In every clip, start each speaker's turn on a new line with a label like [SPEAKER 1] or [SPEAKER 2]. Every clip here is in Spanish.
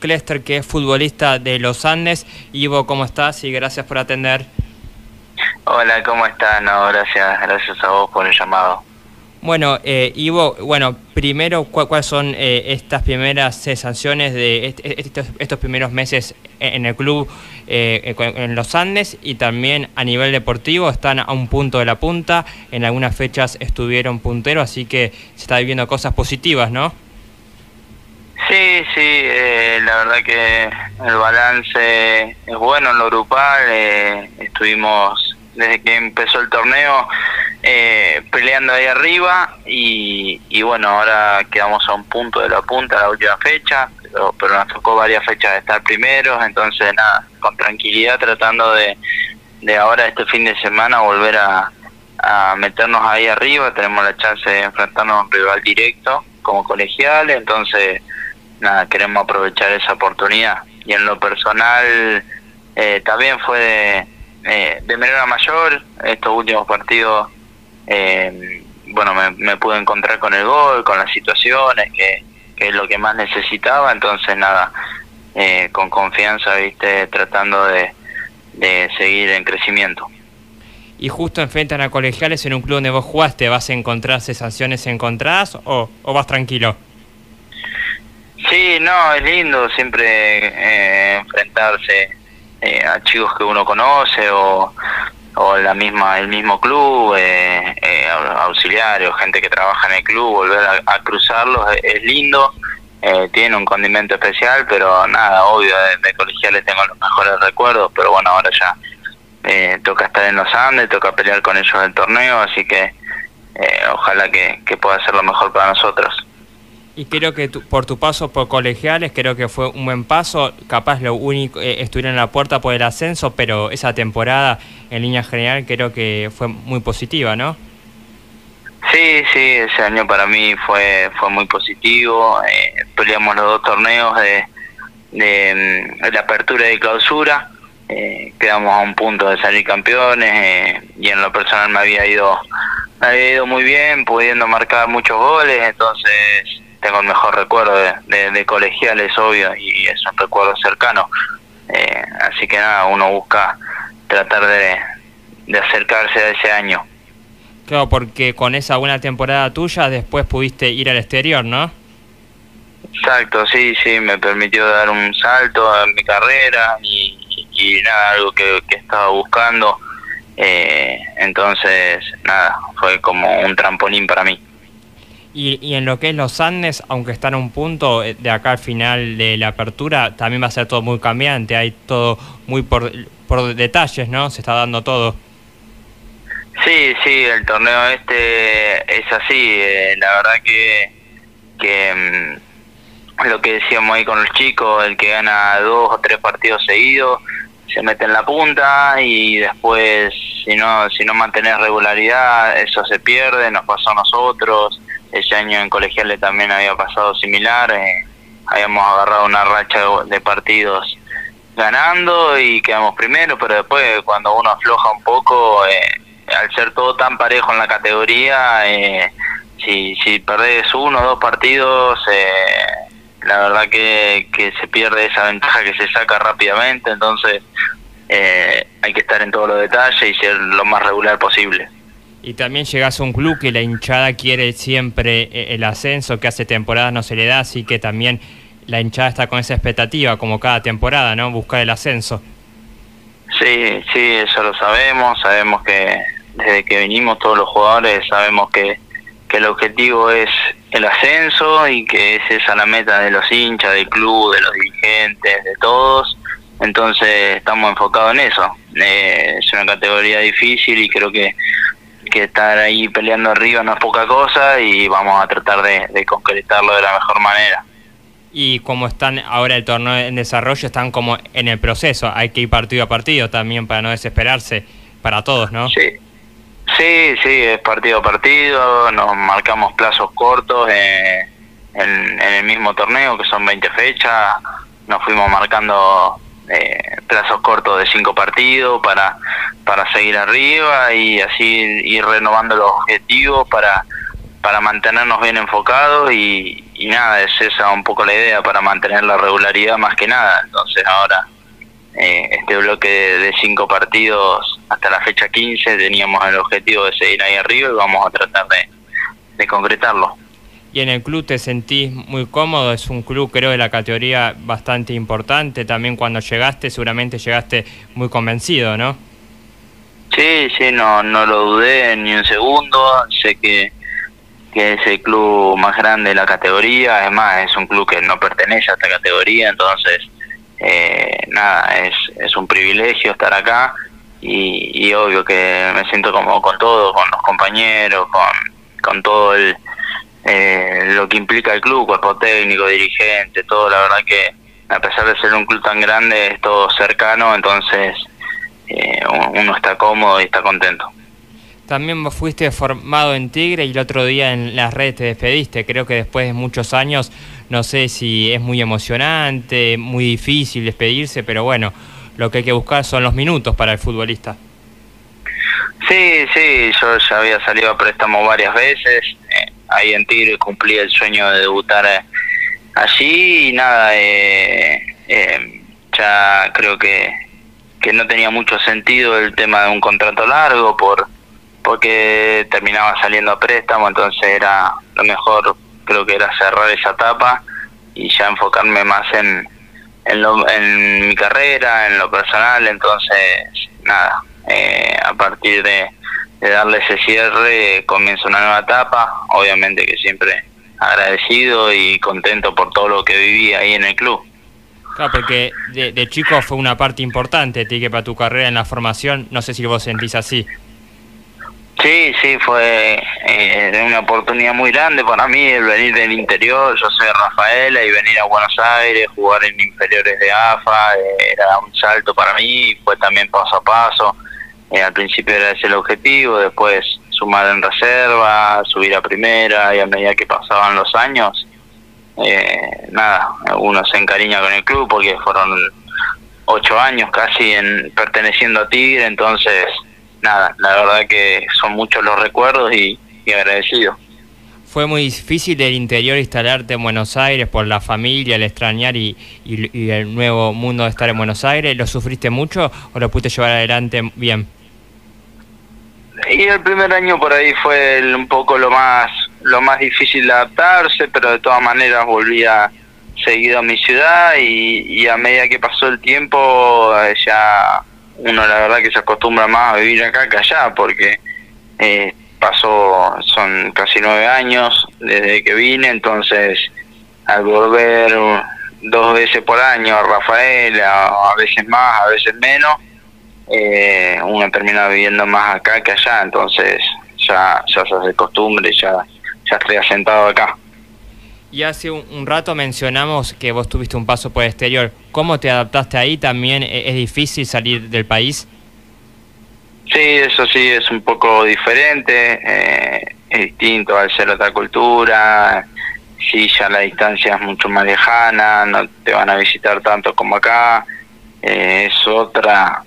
[SPEAKER 1] Clester, que es futbolista de los Andes. Ivo, ¿cómo estás? Y gracias por atender.
[SPEAKER 2] Hola, ¿cómo estás? No, gracias, gracias a vos por el llamado.
[SPEAKER 1] Bueno, eh, Ivo, bueno, primero, ¿cuáles son eh, estas primeras sensaciones de estos, primeros meses en el club eh, en los Andes y también a nivel deportivo? Están a un punto de la punta, en algunas fechas estuvieron punteros, así que se está viviendo cosas positivas, ¿no?
[SPEAKER 2] Sí, sí, eh, la verdad que el balance es bueno en lo grupal, estuvimos desde que empezó el torneo eh, peleando ahí arriba y, y, bueno, ahora quedamos a un punto de la punta la última fecha, pero, pero nos tocó varias fechas de estar primeros, entonces nada, con tranquilidad tratando de, de ahora este fin de semana volver a, a meternos ahí arriba, tenemos la chance de enfrentarnos a un rival directo como colegial, entonces nada, queremos aprovechar esa oportunidad. Y en lo personal eh, también fue de, eh, de manera mayor, estos últimos partidos eh, bueno, me, pude encontrar con el gol, con las situaciones, que, es lo que más necesitaba, entonces nada, eh, con confianza, viste, tratando de, seguir en crecimiento.
[SPEAKER 1] Y justo enfrentan a colegiales en un club donde vos jugaste, ¿vas a encontrar sensaciones encontradas o vas tranquilo?
[SPEAKER 2] Sí, no, es lindo siempre eh, enfrentarse eh, a chicos que uno conoce o, la misma el mismo club, eh, eh, auxiliario, gente que trabaja en el club, volver a, cruzarlos es, lindo, eh, tiene un condimento especial, pero nada, obvio, de, colegiales tengo los mejores recuerdos, pero bueno, ahora ya eh, toca estar en los Andes, toca pelear con ellos el torneo, así que eh, ojalá que, que pueda ser lo mejor para nosotros.
[SPEAKER 1] Y creo que por tu paso por colegiales, creo que fue un buen paso. Capaz lo único, eh, estuvieron en la puerta por el ascenso, pero esa temporada en línea general creo que fue muy positiva, ¿no?
[SPEAKER 2] Sí, sí, ese año para mí fue fue muy positivo. Eh, peleamos los dos torneos de, de, mm, apertura y de clausura. Eh, quedamos a un punto de salir campeones eh, y en lo personal me había ido me había ido muy bien, pudiendo marcar muchos goles, entonces tengo el mejor recuerdo de, de, colegiales, obvio, y es un recuerdo cercano. Eh, así que nada, uno busca tratar de, de acercarse a ese año.
[SPEAKER 1] Claro, porque con esa buena temporada tuya después pudiste ir al exterior, ¿no?
[SPEAKER 2] Exacto, sí, sí, me permitió dar un salto en mi carrera y, y nada, algo que, que estaba buscando. Eh, entonces, nada, fue como un trampolín para mí.
[SPEAKER 1] Y, y, en lo que es los Andes, aunque están a un punto eh, de acá al final de la apertura, también va a ser todo muy cambiante, hay todo muy por, por detalles, ¿no? Se está dando todo.
[SPEAKER 2] Sí, sí, el torneo este es así, eh, la verdad que, que mm, lo que decíamos ahí con los chicos, el que gana dos o tres partidos seguidos, se mete en la punta y después si no si no mantenés regularidad eso se pierde, nos pasó a nosotros, ese año en colegiales también había pasado similar, eh, habíamos agarrado una racha de, partidos ganando y quedamos primero, pero después cuando uno afloja un poco, eh, al ser todo tan parejo en la categoría, eh, si, si perdés uno o dos partidos, la verdad que, que se pierde esa ventaja que se saca rápidamente, entonces hay que estar en todos los detalles y ser lo más regular posible.
[SPEAKER 1] Y también llegas a un club que la hinchada quiere siempre eh, el ascenso, que hace temporadas no se le da, así que también la hinchada está con esa expectativa, como cada temporada, ¿no? Buscar el ascenso.
[SPEAKER 2] Sí, sí, eso lo sabemos, sabemos que desde que venimos todos los jugadores sabemos que, que el objetivo es el ascenso y que es esa la meta de los hinchas, del club, de los dirigentes, de todos. Entonces estamos enfocados en eso. Eh, es una categoría difícil y creo que que estar ahí peleando arriba no es poca cosa y vamos a tratar de, concretarlo de la mejor manera.
[SPEAKER 1] Y como están ahora el torneo en desarrollo, están como en el proceso, hay que ir partido a partido también para no desesperarse para todos, ¿no?
[SPEAKER 2] Sí, sí, sí, es partido a partido, nos marcamos plazos cortos eh, en, en el mismo torneo, que son 20 fechas, nos fuimos marcando eh, plazos cortos de cinco partidos para, para seguir arriba y así ir renovando los objetivos para, para mantenernos bien enfocados y, nada, es esa un poco la idea para mantener la regularidad más que nada. Entonces ahora eh, este bloque de, cinco partidos hasta la fecha 15 teníamos el objetivo de seguir ahí arriba y vamos a tratar de concretarlo.
[SPEAKER 1] ¿Y en el club te sentís muy cómodo? Es un club creo de la categoría bastante importante. También cuando llegaste seguramente llegaste muy convencido, ¿no?
[SPEAKER 2] Sí, sí, no, no lo dudé ni un segundo. Sé que, que es el club más grande de la categoría. Además, es un club que no pertenece a esta categoría. Entonces, eh, nada, es, es un privilegio estar acá. Y, y obvio que me siento como con todo, con los compañeros, con, con todo el eh, lo que implica el club, cuerpo técnico, dirigente, todo, la verdad que a pesar de ser un club tan grande, es todo cercano, entonces eh, uno está cómodo y está contento.
[SPEAKER 1] También vos fuiste formado en Tigre y el otro día en las redes te despediste. Creo que después de muchos años, no sé si es muy emocionante, muy difícil despedirse, pero bueno, lo que hay que buscar son los minutos para el futbolista.
[SPEAKER 2] Sí, sí, yo ya había salido a préstamo varias veces. Eh, ahí en Tigre cumplí el sueño de debutar eh, allí y nada, eh, eh, ya creo que, que no tenía mucho sentido el tema de un contrato largo por porque terminaba saliendo a préstamo, entonces era lo mejor, creo que era cerrar esa etapa y ya enfocarme más en, en, lo, en mi carrera, en lo personal, entonces nada, a partir de darle ese cierre, comienza una nueva etapa, obviamente que siempre agradecido y contento por todo lo que viví ahí en el club.
[SPEAKER 1] Claro, porque de, chico fue una parte importante, que para tu carrera en la formación, no sé si vos sentís así.
[SPEAKER 2] Sí, sí, fue eh, una oportunidad muy grande para mí el venir del interior, yo soy de Rafaela y venir a Buenos Aires, jugar en inferiores de AFA, eh, era un salto para mí, fue también paso a paso. Eh, al principio era ese el objetivo, después sumar en reserva, subir a primera y a medida que pasaban los años, eh, nada, uno se encariña con el club porque fueron ocho años casi en perteneciendo a Tigre, entonces nada, la verdad que son muchos los recuerdos y, y agradecido.
[SPEAKER 1] ¿Fue muy difícil del interior instalarte en Buenos Aires por la familia, el extrañar y, y, el nuevo mundo de estar en Buenos Aires? ¿Lo sufriste mucho o lo pudiste llevar adelante bien?
[SPEAKER 2] Y el primer año por ahí fue un poco lo más lo más difícil de adaptarse, pero de todas maneras volvía seguido a mi ciudad y, a medida que pasó el tiempo eh, ya uno la verdad que se acostumbra más a vivir acá que allá porque eh, pasó son casi nueve años desde que vine entonces al volver dos veces por año a Rafael a veces más a veces menos eh, uno termina viviendo más acá que allá, entonces ya, ya se hace costumbre, ya, ya estoy asentado acá.
[SPEAKER 1] Y hace un, rato mencionamos que vos tuviste un paso por el exterior. ¿Cómo te adaptaste ahí? ¿También e, es difícil salir del país?
[SPEAKER 2] Sí, eso sí, es un poco diferente, eh, es distinto al ser otra cultura, sí, ya la distancia es mucho más lejana, no te van a visitar tanto como acá, eh, es otra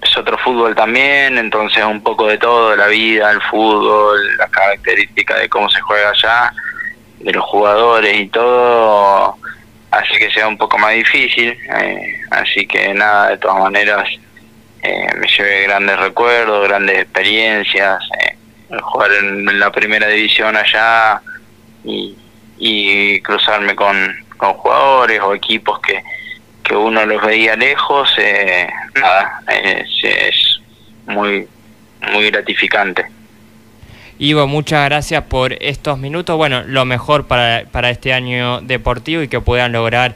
[SPEAKER 2] es otro fútbol también, entonces un poco de todo, la vida, el fútbol, las características de cómo se juega allá, de los jugadores y todo, hace que sea un poco más difícil, eh, así que nada, de todas maneras eh, me llevé grandes recuerdos, grandes experiencias, eh, jugar en la primera división allá y, y cruzarme con, con jugadores o equipos que que uno los veía lejos, eh, nada, es, muy, muy gratificante.
[SPEAKER 1] Ivo, muchas gracias por estos minutos. Bueno, lo mejor para, para este año deportivo y que puedan lograr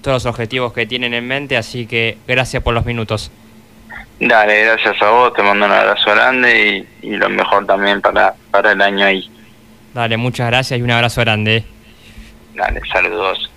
[SPEAKER 1] todos los objetivos que tienen en mente, así que gracias por los minutos.
[SPEAKER 2] Dale, gracias a vos, te mando un abrazo grande y, y lo mejor también para, para el año ahí.
[SPEAKER 1] Dale, muchas gracias y un abrazo grande.
[SPEAKER 2] Dale, saludos.